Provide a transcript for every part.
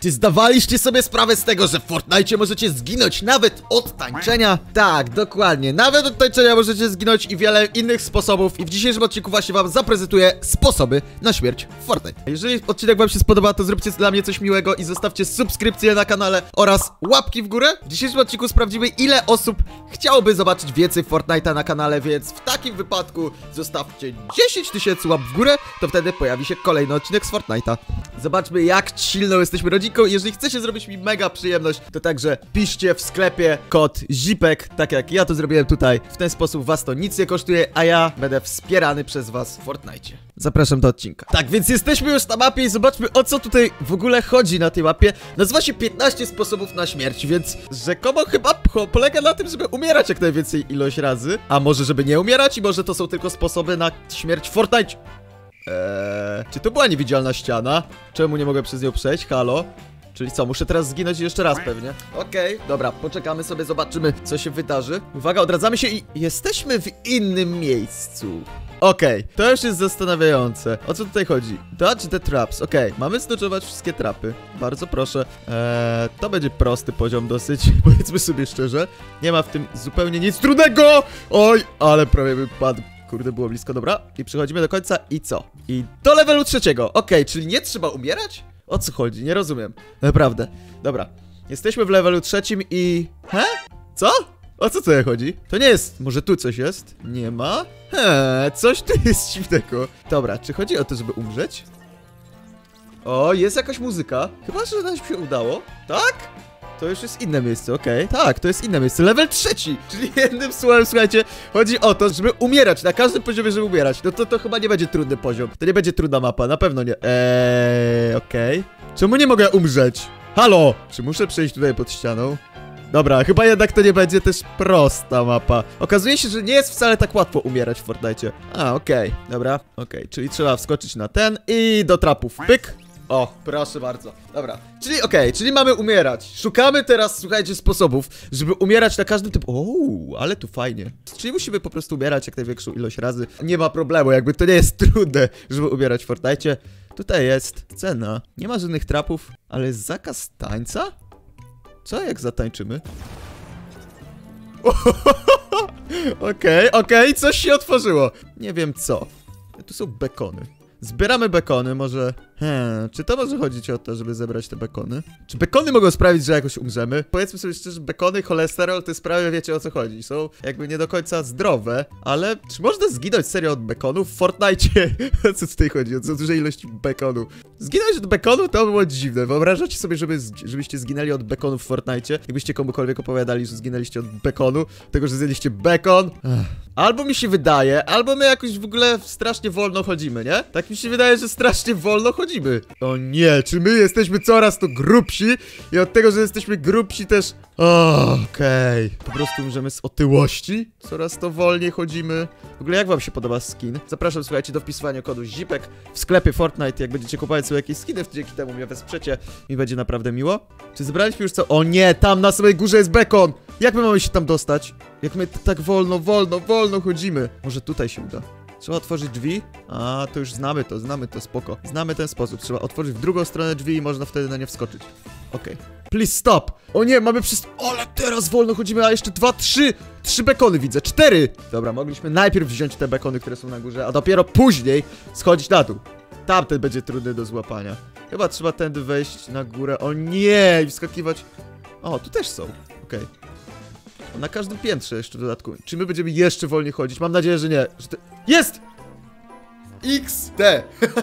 Czy zdawaliście sobie sprawę z tego, że w Fortnite możecie zginąć nawet od tańczenia? Tak, dokładnie. Nawet od tańczenia możecie zginąć i wiele innych sposobów. I w dzisiejszym odcinku właśnie wam zaprezentuję sposoby na śmierć w Fortnite. Jeżeli odcinek wam się spodoba, to zróbcie dla mnie coś miłego i zostawcie subskrypcję na kanale oraz łapki w górę. W dzisiejszym odcinku sprawdzimy, ile osób chciałoby zobaczyć więcej Fortnite'a na kanale, więc w takim wypadku zostawcie 10 tysięcy łap w górę, to wtedy pojawi się kolejny odcinek z Fortnite'a. Zobaczmy, jak silną jesteśmy rodzinką. Jeżeli chcecie zrobić mi mega przyjemność, to także piszcie w sklepie kod ZIPEK, tak jak ja to zrobiłem tutaj. W ten sposób was to nic nie kosztuje, a ja będę wspierany przez was w Fortnite. Zapraszam do odcinka. Tak, więc jesteśmy już na mapie i zobaczmy o co tutaj w ogóle chodzi na tej mapie. Nazywa się 15 sposobów na śmierć, więc rzekomo chyba po- polega na tym, żeby umierać jak najwięcej ilość razy. A może żeby nie umierać i może to są tylko sposoby na śmierć w Fortnite. Eee, czy to była niewidzialna ściana? Czemu nie mogę przez nią przejść? Halo? Czyli co, muszę teraz zginąć jeszcze raz pewnie? Okej, dobra, poczekamy sobie, zobaczymy co się wydarzy. Uwaga, odradzamy się i jesteśmy w innym miejscu. Okej, to już jest zastanawiające. O co tutaj chodzi? Dodge the traps, okej, mamy zdodżować wszystkie trapy. Bardzo proszę. Eee, to będzie prosty poziom dosyć, powiedzmy sobie szczerze. Nie ma w tym zupełnie nic trudnego! Oj, ale prawie bym padł. Kurde, było blisko, dobra. I przechodzimy do końca i co? I do levelu trzeciego. Okej, czyli nie trzeba umierać? O co chodzi? Nie rozumiem. Naprawdę. Dobra. Jesteśmy w levelu trzecim i... He? Co? O co tutaj chodzi? To nie jest... Może tu coś jest? Nie ma? He, coś tu jest dziwnego. Dobra, czy chodzi o to, żeby umrzeć? O, jest jakaś muzyka. Chyba, że nam się udało. Tak? To już jest inne miejsce, okej. Tak, to jest inne miejsce. Level trzeci! Czyli jednym słowem, słuchajcie, chodzi o to, żeby umierać, na każdym poziomie, żeby umierać. No to, to chyba nie będzie trudny poziom. To nie będzie trudna mapa, na pewno nie. Eee, okej. Czemu nie mogę umrzeć? Halo! Czy muszę przejść tutaj pod ścianą? Dobra, chyba jednak to nie będzie też prosta mapa. Okazuje się, że nie jest wcale tak łatwo umierać w Fortnite. A, okej, dobra, okej, czyli trzeba wskoczyć na ten i do trapów. Pyk! O, proszę bardzo. Dobra, czyli okej, czyli mamy umierać. Szukamy teraz, słuchajcie, sposobów, żeby umierać na każdym typu. Ouu, ale tu fajnie. Czyli musimy po prostu umierać jak największą ilość razy. Nie ma problemu, jakby to nie jest trudne, żeby umierać w Fortnite. Tutaj jest cena. Nie ma żadnych trapów, ale jest zakaz tańca? Co jak zatańczymy? Okej, okej, coś się otworzyło. Nie wiem co. Tu są bekony. Zbieramy bekony, może... Hmm, czy to może chodzić o to, żeby zebrać te bekony? Czy bekony mogą sprawić, że jakoś umrzemy? Powiedzmy sobie szczerze, bekony, cholesterol, te sprawy wiecie o co chodzi. Są jakby nie do końca zdrowe, ale czy można zginąć serio od bekonów w Fortnite? co tutaj chodzi? O co dużej ilości bekonu? Zginąć od bekonu to było dziwne. Wyobrażacie sobie, żeby, żebyście zginęli od bekonu w Fortnite? Jakbyście komukolwiek opowiadali, że zginęliście od bekonu, tego, że zjedliście bekon? Ech. Albo mi się wydaje, albo my jakoś w ogóle strasznie wolno chodzimy, nie? Tak mi się wydaje, że strasznie wolno chodzimy. O nie, czy my jesteśmy coraz to grubsi i od tego, że jesteśmy grubsi też... Okej. Po prostu umrzemy z otyłości? Coraz to wolniej chodzimy. W ogóle jak wam się podoba skin? Zapraszam, słuchajcie, do wpisywania kodu ZIPek w sklepie Fortnite. Jak będziecie kupować sobie jakieś skiny, dzięki temu mnie wesprzecie. Mi będzie naprawdę miło. Czy zebraliśmy już co? O nie, tam na samej górze jest bekon! Jak my mamy się tam dostać? Jak my tak wolno, wolno, wolno chodzimy? Może tutaj się uda. Trzeba otworzyć drzwi? A, to już znamy to, znamy to, spoko. Znamy ten sposób. Trzeba otworzyć w drugą stronę drzwi i można wtedy na nie wskoczyć. Okej. Please stop! O nie, mamy przez... Ale teraz wolno chodzimy, a jeszcze dwa, trzy! Trzy bekony widzę, cztery! Dobra, mogliśmy najpierw wziąć te bekony, które są na górze, a dopiero później schodzić na dół. Tamten będzie trudny do złapania. Chyba trzeba tędy wejść na górę. O nie! I wskakiwać... O, tu też są. Okej. Na każdym piętrze jeszcze w dodatku. Czy my będziemy jeszcze wolniej chodzić? Mam nadzieję, że nie. Że. Jest! XD!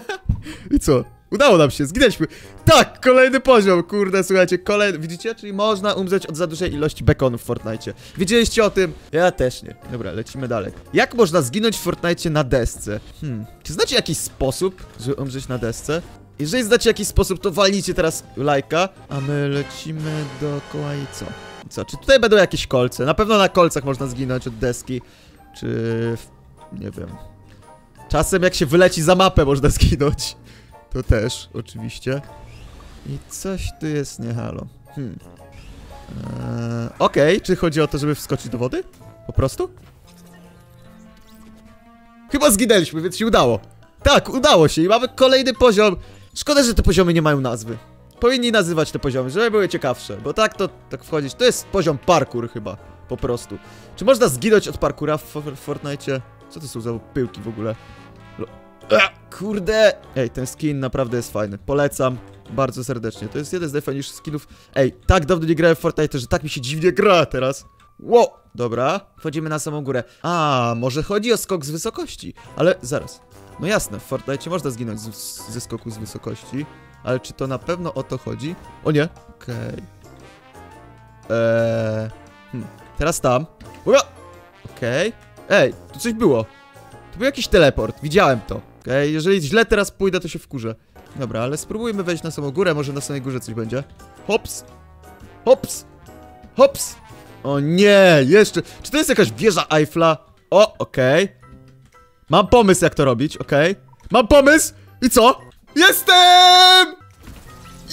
I co? Udało nam się, zginęliśmy. Tak, kolejny poziom, kurde, słuchajcie, kolejny. Widzicie? Czyli można umrzeć od za dużej ilości bekonów w Fortnite. Wiedzieliście o tym? Ja też nie. Dobra, lecimy dalej. Jak można zginąć w Fortnite na desce? Hmm. Czy znacie jakiś sposób, żeby umrzeć na desce? Jeżeli znacie jakiś sposób, to walnijcie teraz lajka, a my lecimy dookoła i co? Co? Czy tutaj będą jakieś kolce? Na pewno na kolcach można zginąć od deski. Czy... nie wiem. Czasem jak się wyleci za mapę można zginąć. To też, oczywiście. I coś tu jest nie halo. Hmm. Eee, Okej, czy chodzi o to, żeby wskoczyć do wody? Po prostu? Chyba zginęliśmy, więc się udało. Tak, udało się i mamy kolejny poziom. Szkoda, że te poziomy nie mają nazwy. powinni nazywać te poziomy, żeby były ciekawsze, bo tak to, tak wchodzić, to jest poziom parkour chyba, po prostu. Czy można zginąć od parkura w, w Fortnite? Co to są za pyłki w ogóle? A, kurde! Ej, ten skin naprawdę jest fajny, polecam bardzo serdecznie, to jest jeden z najfajniejszych skinów. Ej, tak dawno nie grałem w Fortnite, że tak mi się dziwnie gra teraz. Ło! Dobra, wchodzimy na samą górę. A, może chodzi o skok z wysokości, ale zaraz. No jasne, w Fortnite można zginąć z, z, ze skoku z wysokości, ale czy to na pewno o to chodzi? O nie! Okej. Eee... Hmm. Teraz tam. Uja! Okej. Ej, tu coś było. To był jakiś teleport, widziałem to. Okej, jeżeli źle teraz pójdę, to się wkurzę. Dobra, ale spróbujmy wejść na samą górę, może na samej górze coś będzie. Hops! Hops! Hops! O nie, jeszcze. Czy to jest jakaś wieża Eiffla? O, okej. Mam pomysł, jak to robić, okej. Mam pomysł! I co? Jestem!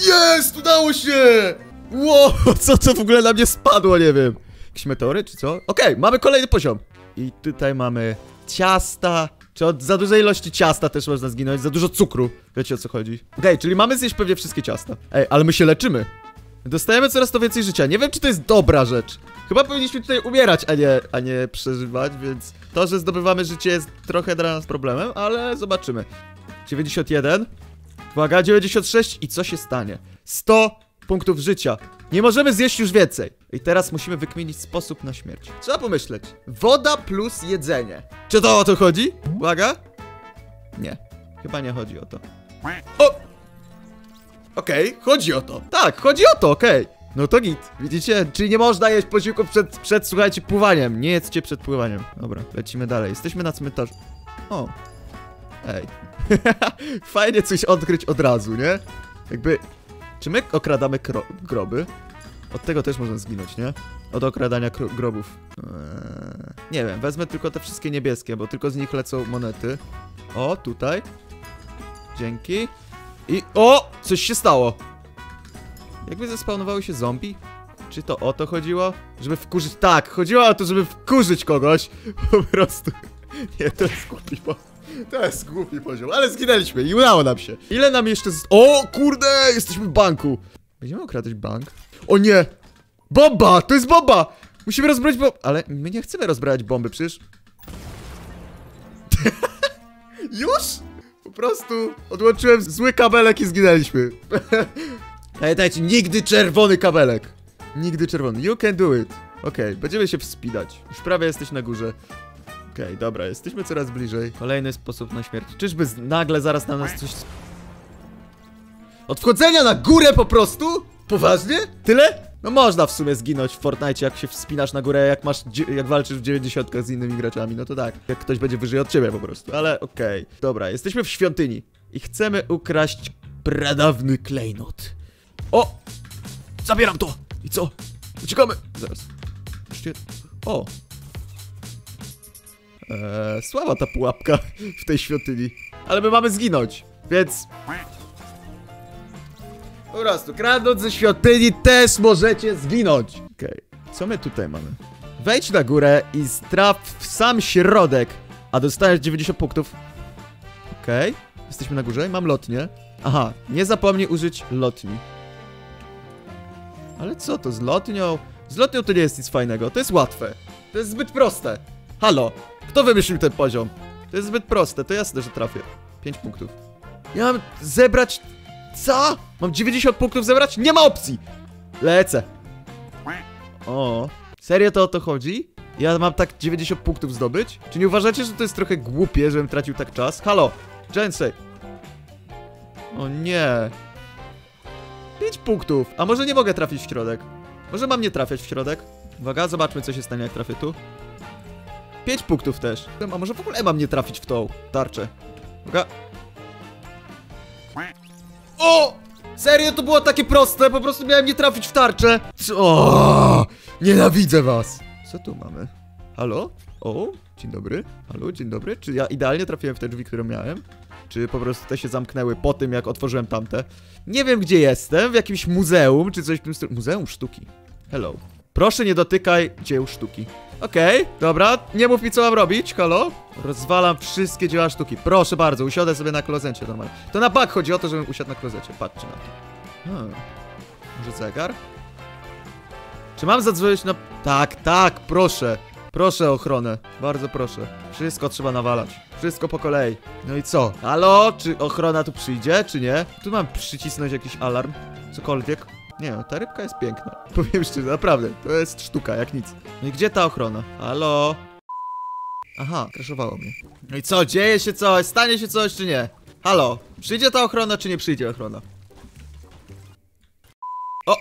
Jest! Udało się! Wow, co to w ogóle na mnie spadło, nie wiem. Jakiś meteory, czy co? Okej, mamy kolejny poziom. I tutaj mamy ciasta. Czy od za dużej ilości ciasta też można zginąć? Za dużo cukru. Wiecie o co chodzi? Okej, czyli mamy zjeść pewnie wszystkie ciasta. Ej, ale my się leczymy. Dostajemy coraz to więcej życia. Nie wiem, czy to jest dobra rzecz. Chyba powinniśmy tutaj umierać, a nie, a nie przeżywać, więc to, że zdobywamy życie jest trochę dla nas problemem, ale zobaczymy. 91. Uwaga, 96 i co się stanie? 100 punktów życia. Nie możemy zjeść już więcej. I teraz musimy wykminić sposób na śmierć. Trzeba pomyśleć. Woda plus jedzenie. Czy to o to chodzi? Uwaga. Nie. Chyba nie chodzi o to. O! Okej, chodzi o to. Tak, chodzi o to, okej. No to git. Widzicie? Czyli nie można jeść posiłków przed, przed, słuchajcie, pływaniem. Nie jedzcie przed pływaniem. Dobra, lecimy dalej. Jesteśmy na cmentarzu. O. Ej. Fajnie coś odkryć od razu, nie? Jakby... Czy my okradamy groby? Od tego też można zginąć, nie? Od okradania grobów. Eee, nie wiem, wezmę tylko te wszystkie niebieskie, bo tylko z nich lecą monety. O, tutaj. Dzięki. I... O! Coś się stało! Jakby zespawnowały się zombie? Czy to o to chodziło? Żeby wkurzyć... Tak, chodziło o to, żeby wkurzyć kogoś. Po prostu. Nie, to jest głupi poziom. To jest głupi poziom, ale zginęliśmy i udało nam się. Ile nam jeszcze z... O, kurde! Jesteśmy w banku. Będziemy okradać bank? O nie! Bomba! To jest bomba! Musimy rozbroić bomb... Ale my nie chcemy rozbrać bomby, przecież... Już? Po prostu odłączyłem zły kabelek i zginęliśmy. Pamiętajcie, nigdy czerwony kabelek. Nigdy czerwony. You can do it. Okej, będziemy się wspinać. Już prawie jesteś na górze. Okej, dobra, jesteśmy coraz bliżej. Kolejny sposób na śmierć. Czyżby nagle zaraz na nas coś... Od wchodzenia na górę po prostu? Poważnie? Tyle? No można w sumie zginąć w Fortnite, jak się wspinasz na górę, jak masz, jak walczysz w 90 z innymi graczami, no to tak. Jak ktoś będzie wyżej od ciebie po prostu, ale okej. Dobra, jesteśmy w świątyni i chcemy ukraść pradawny klejnot. O! Zabieram to! I co? Uciekamy! Zaraz. Jeszcze... O! Eee, słaba ta pułapka w tej świątyni. Ale my mamy zginąć, więc... Po prostu, kradnąc ze świątyni też możecie zginąć. Okej, co my tutaj mamy? Wejdź na górę i straf w sam środek, a dostajesz 90 punktów. Okej, jesteśmy na górze i mam lotnię. Aha, nie zapomnij użyć lotni. Ale co to z lotnią? Z lotnią to nie jest nic fajnego, to jest łatwe. To jest zbyt proste. Halo, kto wymyślił ten poziom? To jest zbyt proste, to jasne, że trafię. 5 punktów. Ja mam zebrać... Co? Mam 90 punktów zebrać? Nie ma opcji! Lecę. O, serio to o to chodzi? Ja mam tak 90 punktów zdobyć? Czy nie uważacie, że to jest trochę głupie, żebym tracił tak czas? Halo, Jensei. O nie. 5 punktów. A może nie mogę trafić w środek? Może mam nie trafiać w środek? Uwaga, zobaczmy co się stanie jak trafię tu. 5 punktów też. A może w ogóle mam nie trafić w tą tarczę? Uwaga. O! Serio to było takie proste, po prostu miałem nie trafić w tarczę. O! Nienawidzę was. Co tu mamy? Halo? O, dzień dobry. Halo, dzień dobry. Czy ja idealnie trafiłem w te drzwi, które miałem? Czy po prostu te się zamknęły po tym, jak otworzyłem tamte? Nie wiem, gdzie jestem, w jakimś muzeum, czy coś w tym stylu. Muzeum sztuki. Hello. Proszę nie dotykaj dzieł sztuki. Okej, dobra, nie mów mi co mam robić, halo? Rozwalam wszystkie dzieła sztuki. Proszę bardzo, usiądę sobie na klozencie normalnie. To na bak chodzi o to, żebym usiadł na klozecie, patrzcie na to. Hmm. Może zegar? Czy mam zadzwonić na... Tak, tak, proszę. Proszę ochronę. Bardzo proszę. Wszystko trzeba nawalać. Wszystko po kolei. No i co? Halo? Czy ochrona tu przyjdzie, czy nie? Tu mam przycisnąć jakiś alarm. Cokolwiek. Nie no, ta rybka jest piękna. Powiem szczerze, naprawdę. To jest sztuka, jak nic. No i gdzie ta ochrona? Halo? Aha, kraszowało mnie. No i co? Dzieje się coś? Stanie się coś, czy nie? Halo? Przyjdzie ta ochrona, czy nie przyjdzie ochrona? O!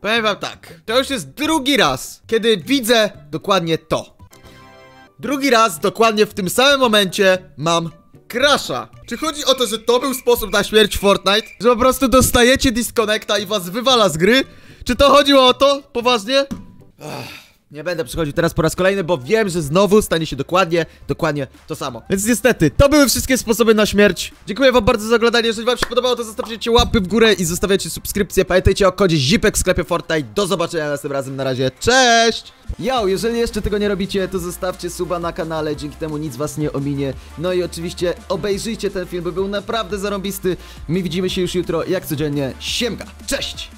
Powiem wam tak, to już jest drugi raz, kiedy widzę dokładnie to. Drugi raz, dokładnie w tym samym momencie, mam crasha. Czy chodzi o to, że to był sposób na śmierć Fortnite? Że po prostu dostajecie disconnecta i was wywala z gry? Czy to chodziło o to? Poważnie? Nie będę przychodził teraz po raz kolejny, bo wiem, że znowu stanie się dokładnie, dokładnie to samo. Więc niestety, to były wszystkie sposoby na śmierć. Dziękuję wam bardzo za oglądanie. Jeżeli wam się podobało, to zostawcie łapy w górę i zostawiacie subskrypcję. Pamiętajcie o kodzie ZIPEK w sklepie Fortnite. Do zobaczenia następnym razem. Na razie, cześć! Yo, jeżeli jeszcze tego nie robicie, to zostawcie suba na kanale, dzięki temu nic was nie ominie. No i oczywiście obejrzyjcie ten film, bo był naprawdę zarąbisty. My widzimy się już jutro, jak codziennie. Siemka, cześć!